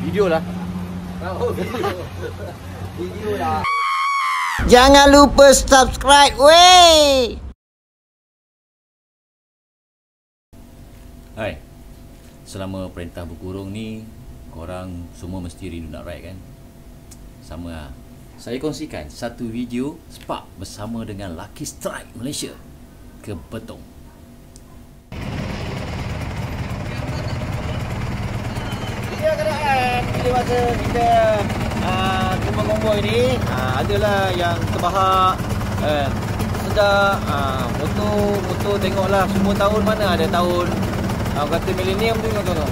Video lah. Oh, video. video lah. Jangan lupa subscribe wey. Hai. Selama perintah berkurung ni, korang semua mesti rindu nak ride kan? Sama lah. Saya kongsikan satu video Spark bersama dengan Lucky Strike Malaysia ke Betong. Dia keadaan bila masa kita uh, kumpul kumpul ini uh, adalah yang terbahak uh, sedap uh, motor motor tengoklah semua tahun mana. Ada tahun uh, kata milenium tu kata tu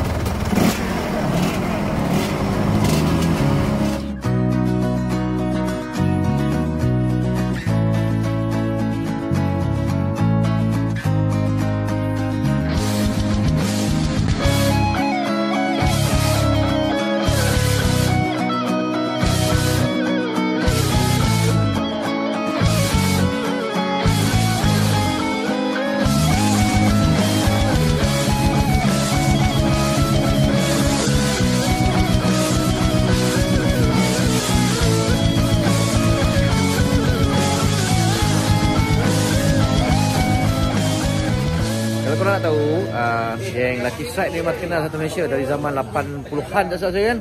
korang nak tahu, uh, geng Lucky Strike ni memang kenal satu Malaysia dari zaman 80-an tak salah saya kan?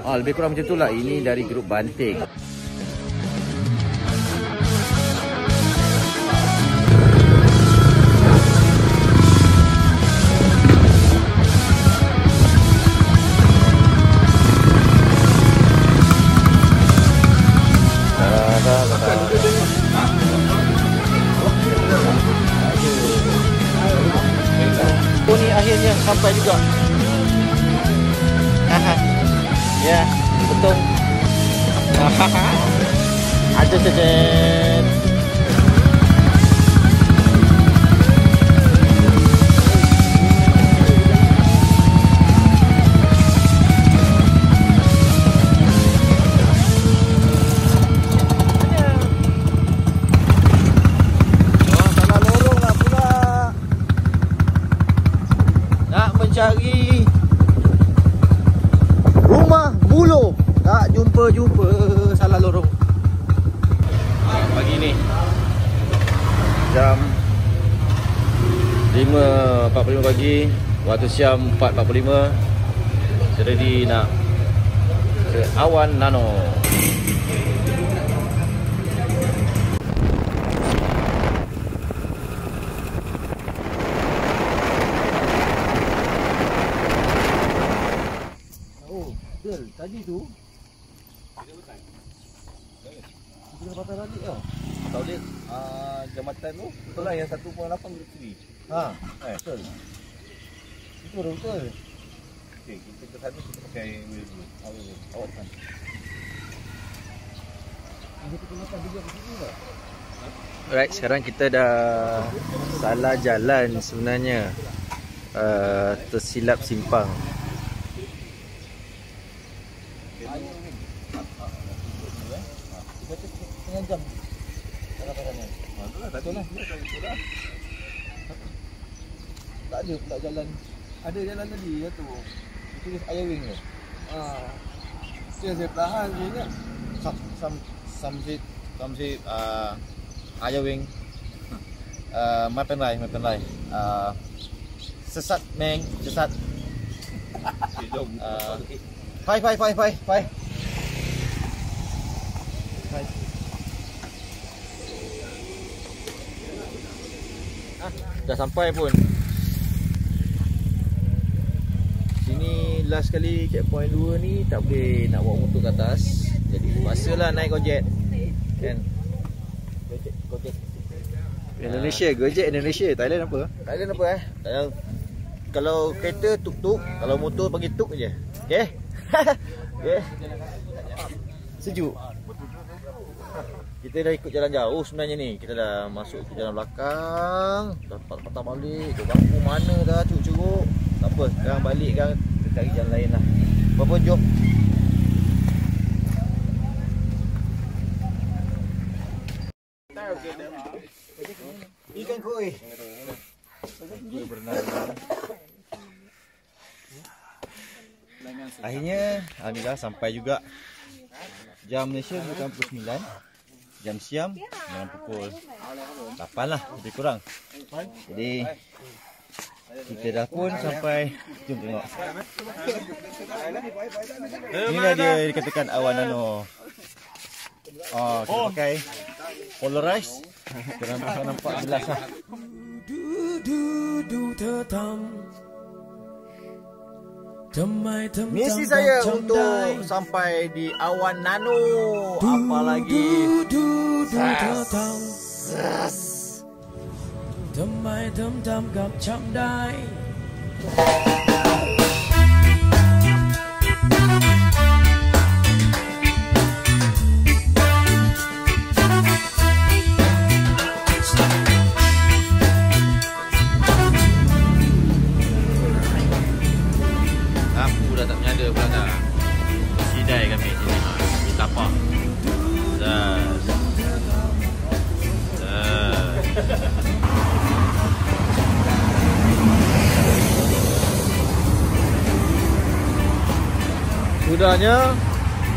Ah, lebih kurang macam tu lah. Ini dari grup Banting. Sampai juga. ya, betul. Ada saja. Jumpa-jumpa salah lorong. Pagi ni. Jam 5.45 pagi. Waktu siam 4.45 saya ready nak ke awan nano. Oh, betul. Tadi tu kita patah balik tau. Tahu dia uh, jambatan tu betul lah yang 1.8 Grade 3. Ha, Eh, betul. Itu baru betul. okey, kita ke sana kita pakai wheel dulu. Awak kan. Ada kecamatan juga di sini tak? Alright, sekarang kita dah salah jalan sebenarnya. Uh, tersilap simpang. Lah. Tak ada pula jalan. Ada jalan tadi ya tu. Itu ayah wing tu. Ha. Tu yang saya tahan ingat. Sam sam sam sit sam sit uh, ayah wing. Uh, mai pen lai, mai pen lai. Uh, sesat meng, sesat. Ah. Pai pai pai pai pai. Pai. Dah sampai pun. Sini last kali checkpoint 2 ni tak boleh nak bawa motor ke atas. Jadi terpaksalah naik Gojek. Kan? Gojek, Gojek. Indonesia, Gojek Indonesia, Thailand apa? Thailand apa eh? Thailand kalau kereta tuk-tuk, kalau motor panggil tuk je. Okey? Okey. Sejuk. Kita dah ikut jalan jauh sebenarnya ni. Kita dah masuk ke jalan belakang. Dah patah balik. Tu bangku mana dah curuk-curuk. Tak apa, sekarang balik kan kita cari jalan lain lah. Apa jom. Ikan koi. Akhirnya Alhamdulillah sampai juga Jam Malaysia bukan pukul 9 Jam siam Dalam pukul 8 lah Lebih kurang Jadi Kita dah pun sampai Jom tengok Inilah dia dikatakan awan nano Oh, kita pakai Polarize Kita nampak, nampak jelas lah Misi saya untuk sampai di awan nano apa lagi? Demai dem dam gap cham dai. aku dah tak menyada pula dah. Sidai kami sini ha. Ini tapak. Zas. Sudahnya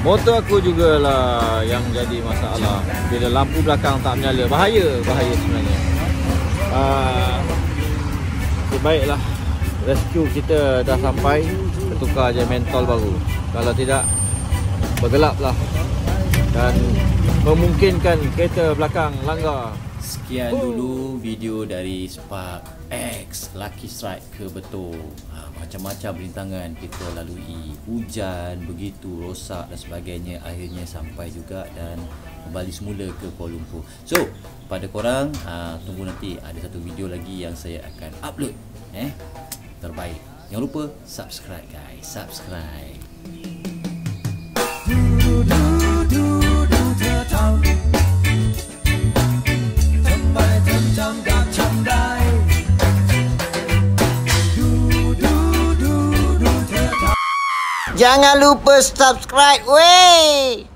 motor aku jugalah yang jadi masalah bila lampu belakang tak menyala bahaya bahaya sebenarnya. Ah uh, baiklah Rescue kita dah sampai Kita tukar je mentol baru. Kalau tidak Bergelap lah. Dan Memungkinkan kereta belakang langgar. Sekian dulu video dari Spark X Lucky Strike ke Betul ha, Macam-macam rintangan kita lalui. Hujan, begitu, rosak dan sebagainya Akhirnya sampai juga dan Kembali semula ke Kuala Lumpur. So, pada korang ha, Tunggu nanti ada satu video lagi yang saya akan upload eh terbaik. Jangan lupa subscribe guys, subscribe. Jangan lupa subscribe weh